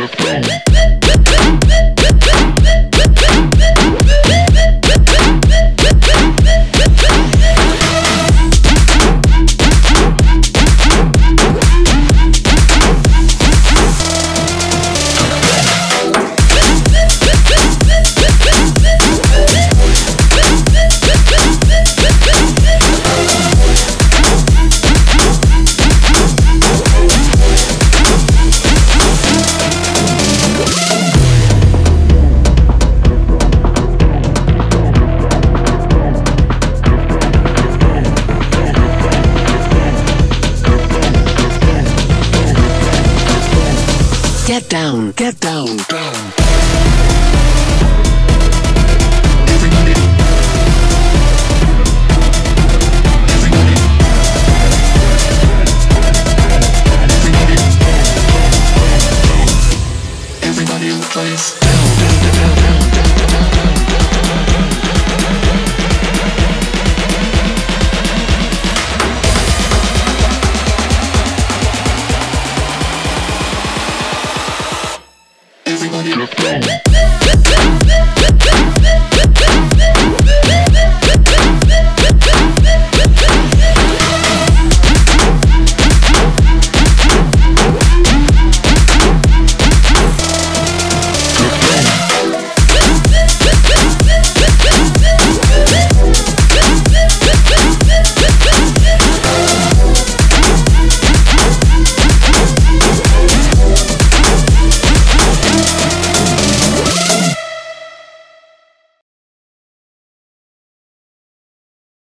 microphone. Get down, get down, down. Everybody in the place. Down, down, down. Let's go.